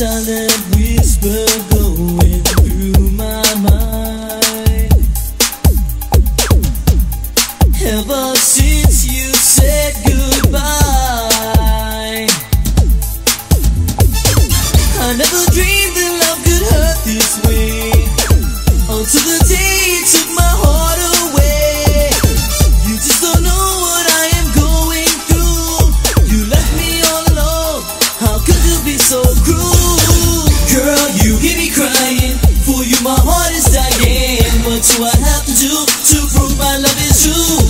silent whisper What do I have to do to prove my love is true?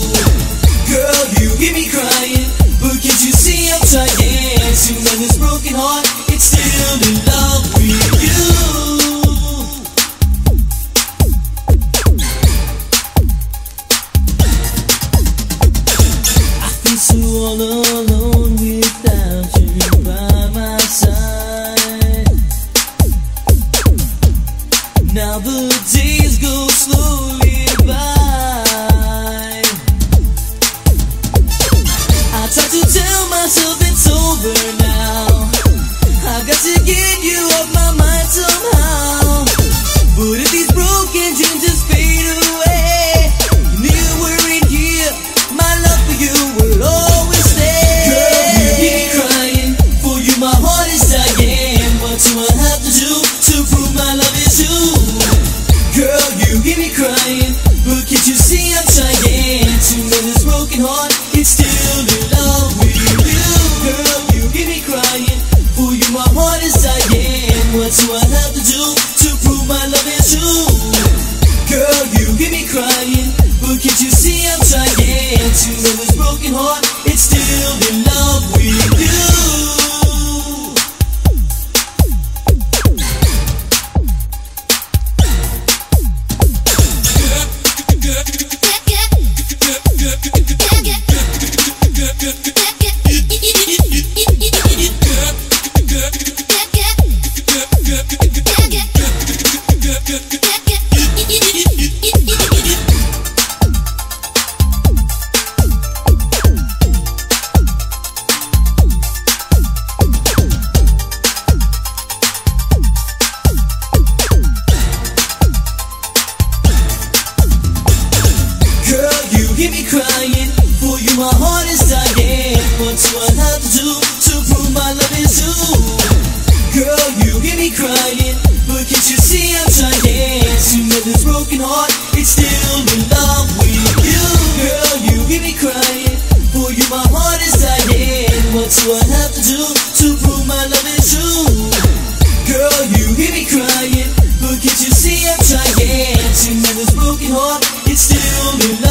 Girl, you hear me crying. But can't you see I'm trying to mend this broken heart? It's still in love with you. Heart? It's still in love with you. Girl, you hear me crying. For you, my heart is dying. What do I have to do to prove my love is true? Girl, you hear me crying, but can't you see I'm trying to mend this broken heart? what I do to prove my love is you. Girl, you hear me crying, but can't you see I'm trying to make this broken heart? It's still in love with you. Girl, you hear me crying, for you my heart is dying. What do I have to do to prove my love is you? Girl, you hear me crying, but can't you see I'm trying to make this broken heart? It's still in love.